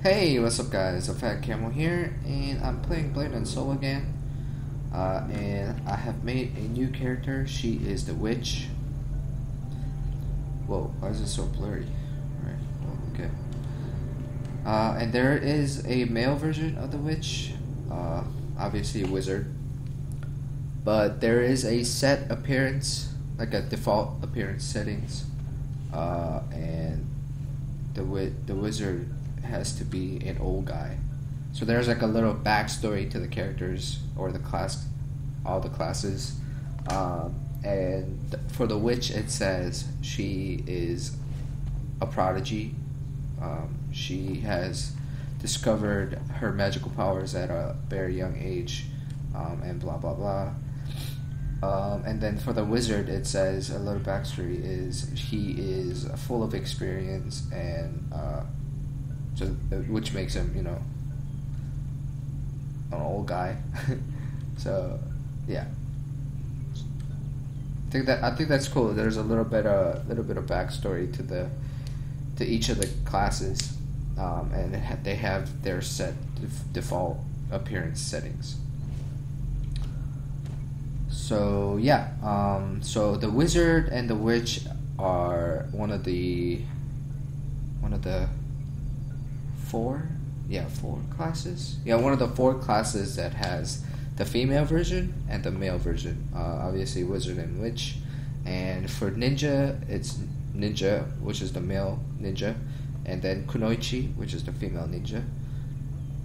Hey, what's up guys? A fat Camel here, and I'm playing Blade and Soul again. Uh, and I have made a new character. She is the witch. Whoa, why is it so blurry? Alright, well, okay. Uh, and there is a male version of the witch. Uh, obviously a wizard. But there is a set appearance, like a default appearance settings. Uh, and the wi- the wizard has to be an old guy. So there's like a little backstory to the characters or the class, all the classes. Um, and for the witch, it says she is a prodigy. Um, she has discovered her magical powers at a very young age, um, and blah blah blah. Um, and then for the wizard, it says a little backstory is he is full of experience and uh, so which makes him you know an old guy. so yeah, I think that I think that's cool. There's a little bit of a little bit of backstory to the to each of the classes, um, and they have their set def- default appearance settings. So yeah, um, so the wizard and the witch are one of the one of the four, yeah, four classes. Yeah, one of the four classes that has the female version and the male version. Uh, obviously, wizard and witch. And for ninja, it's ninja, which is the male ninja, and then kunoichi, which is the female ninja.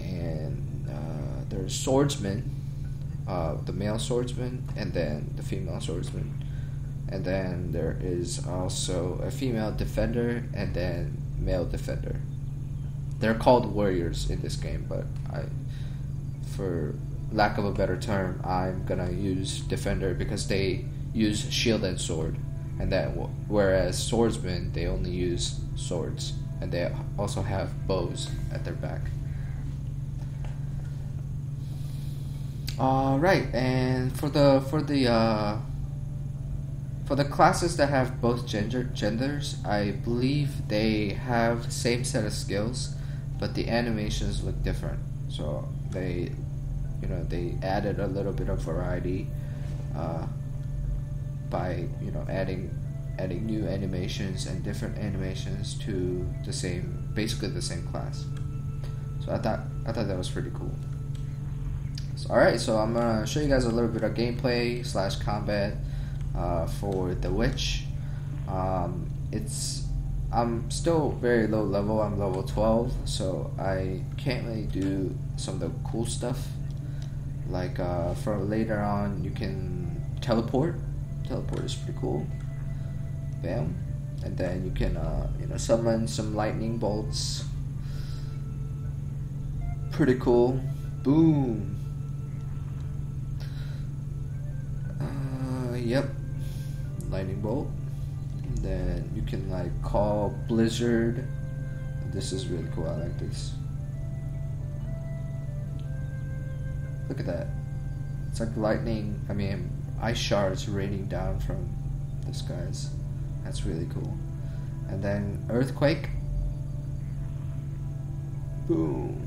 And uh, there's swordsman, uh, the male swordsman, and then the female swordsman. And then there is also a female defender and then male defender. They're called warriors in this game, but I, for lack of a better term, I'm gonna use defender because they use shield and sword, and that whereas swordsmen they only use swords, and they also have bows at their back. All right, and for the for the uh, for the classes that have both gender genders, I believe they have same set of skills, but the animations look different. So they, you know, they added a little bit of variety uh, by you know adding adding new animations and different animations to the same basically the same class. So I thought I thought that was pretty cool. So, all right, so I'm gonna show you guys a little bit of gameplay slash combat uh, for the witch. Um, it's I'm still very low level. I'm level 12, so I can't really do some of the cool stuff. Like uh, for later on, you can teleport. Teleport is pretty cool. Bam, and then you can uh, you know summon some lightning bolts. Pretty cool. Boom. Like call blizzard. This is really cool. I like this. Look at that. It's like lightning. I mean, ice shards raining down from the skies. That's really cool. And then earthquake. Boom.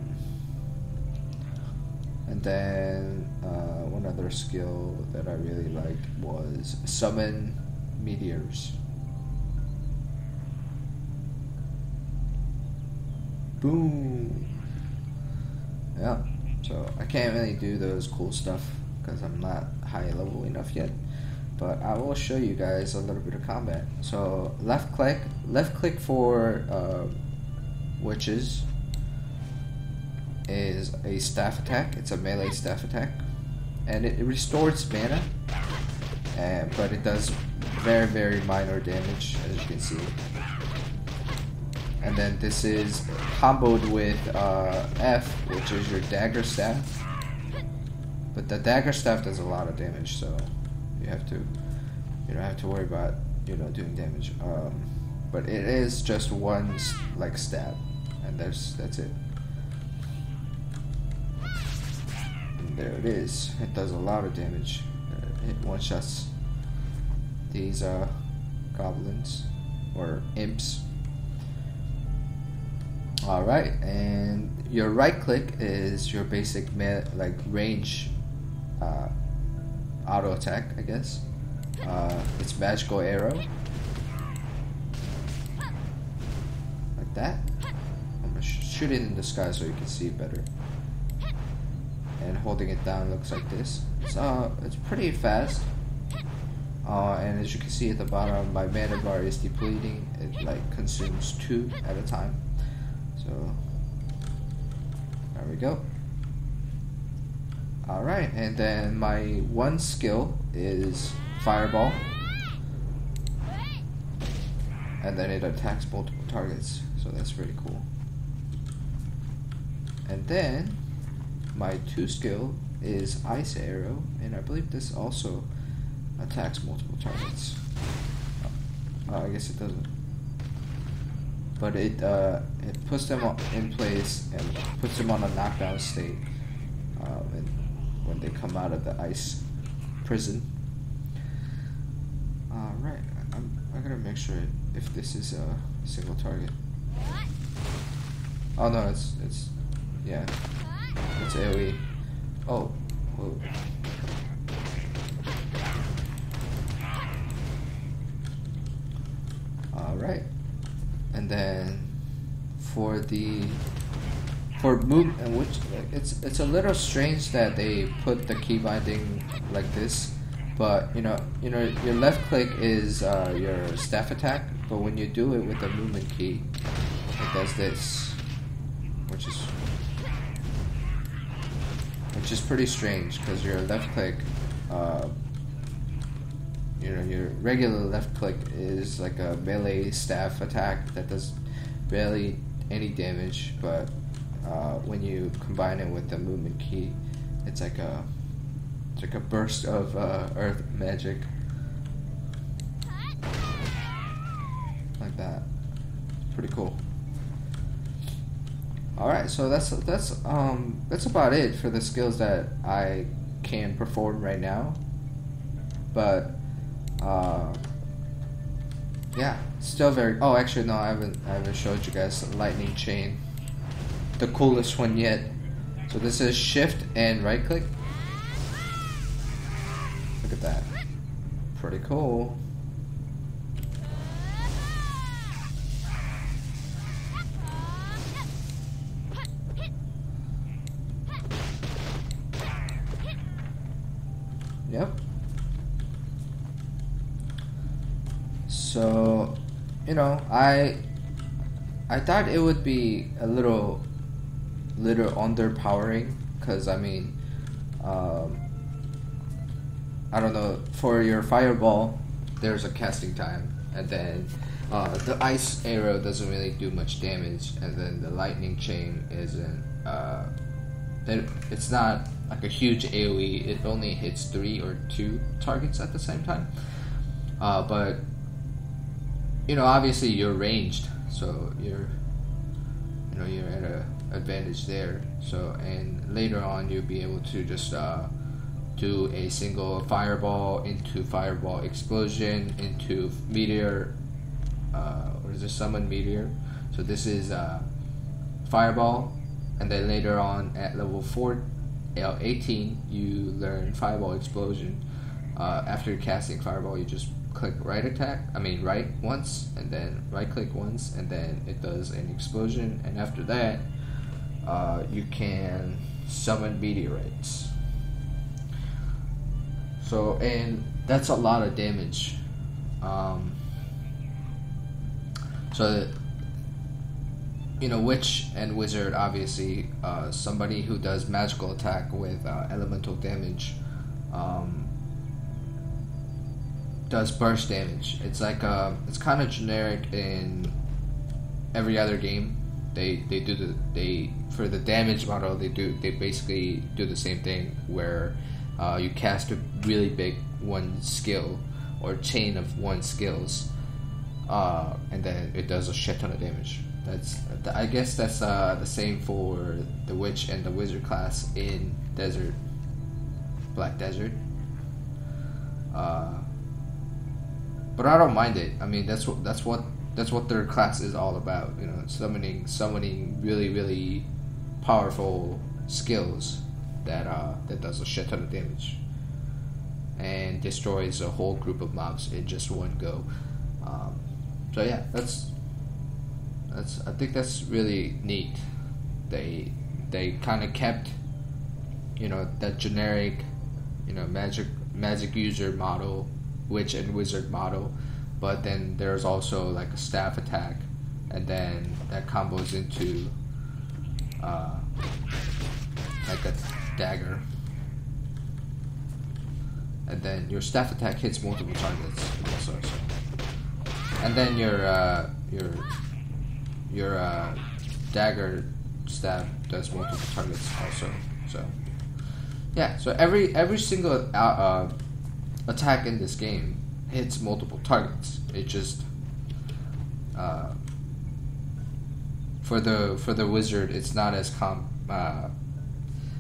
And then uh, one other skill that I really liked was summon meteors. Boom. Yeah. So I can't really do those cool stuff because I'm not high level enough yet. But I will show you guys a little bit of combat. So left click, left click for uh, witches is a staff attack. It's a melee staff attack, and it, it restores mana, and, but it does very, very minor damage, as you can see. And then this is comboed with uh, F, which is your dagger staff. But the dagger staff does a lot of damage, so you have to, you don't have to worry about, you know, doing damage. Um, but it is just one like stab, and that's that's it. And there it is. It does a lot of damage. It one shots these uh, goblins or imps. All right, and your right click is your basic like range uh, auto attack, I guess. Uh, it's magical arrow, like that. I'm gonna sh- shoot it in the sky so you can see it better. And holding it down looks like this. It's uh, it's pretty fast. Uh, and as you can see at the bottom, my mana bar is depleting. It like consumes two at a time. So there we go. Alright, and then my one skill is Fireball. And then it attacks multiple targets, so that's pretty cool. And then my two skill is Ice Arrow, and I believe this also attacks multiple targets. Uh, I guess it doesn't. But it uh, it puts them in place and puts them on a knockdown state um, when they come out of the ice prison. Alright, I'm, I gotta make sure if this is a single target. Oh no, it's, it's, yeah, it's AoE. Oh, whoa. Alright. And then for the for move and which it's it's a little strange that they put the key binding like this but you know you know your left click is uh, your staff attack but when you do it with the movement key it does this which is which is pretty strange because your left click uh, you know your regular left click is like a melee staff attack that does barely any damage but uh, when you combine it with the movement key it's like a it's like a burst of uh, earth magic. Like that. Pretty cool. All right so that's that's um that's about it for the skills that I can perform right now. But uh, yeah, still very. Oh, actually, no, I haven't. I haven't showed you guys lightning chain, the coolest one yet. So this is shift and right click. Look at that, pretty cool. Yep. So, you know, I I thought it would be a little little underpowering because I mean, um, I don't know. For your fireball, there's a casting time, and then uh, the ice arrow doesn't really do much damage, and then the lightning chain isn't. Uh, it, it's not like a huge AOE. It only hits three or two targets at the same time. Uh, but you know, obviously you're ranged, so you're, you know, you're at a advantage there. So and later on you'll be able to just uh, do a single fireball into fireball explosion into meteor, uh, or is it summon meteor? So this is uh, fireball, and then later on at level four, L eighteen you learn fireball explosion. Uh, after casting fireball, you just click right attack I mean right once and then right click once and then it does an explosion and after that uh, you can summon meteorites. So and that's a lot of damage. Um, so you know witch and wizard obviously uh, somebody who does magical attack with uh, elemental damage um, does burst damage. It's like uh, it's kind of generic in every other game. They they do the they for the damage model they do they basically do the same thing where uh, you cast a really big one skill or chain of one skills, uh, and then it does a shit ton of damage. That's I guess that's uh, the same for the witch and the wizard class in desert, black desert. Uh, but I don't mind it. I mean, that's what that's what that's what their class is all about. You know, summoning summoning really really powerful skills that uh, that does a shit ton of damage and destroys a whole group of mobs in just one go. Um, so yeah, that's that's I think that's really neat. They they kind of kept you know that generic you know magic magic user model, witch and wizard model, but then there's also like a staff attack, and then that combos into uh, like a dagger. And then your staff attack hits multiple targets also. So. And then your uh, your your uh, dagger stab does multiple targets also. So yeah, so every every single uh, uh, attack in this game hits multiple targets. It just uh, for the for the wizard, it's not as com uh,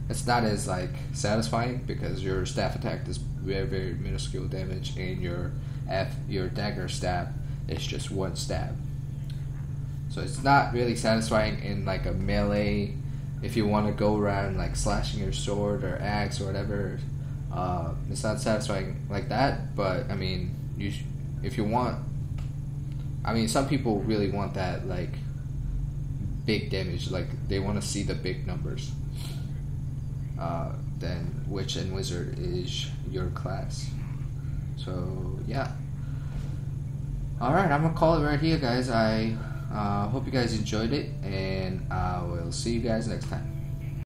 it's not as like satisfying because your staff attack does very very minuscule damage, and your F your dagger stab is just one stab. So it's not really satisfying in like a melee. If you want to go around like slashing your sword or axe or whatever, uh, it's not satisfying like that. But I mean, you if you want, I mean, some people really want that like big damage. Like they want to see the big numbers. Uh, then witch and wizard is your class. So yeah. All right, I'm gonna call it right here, guys. I uh, hope you guys enjoyed it, and I will see you guys next time.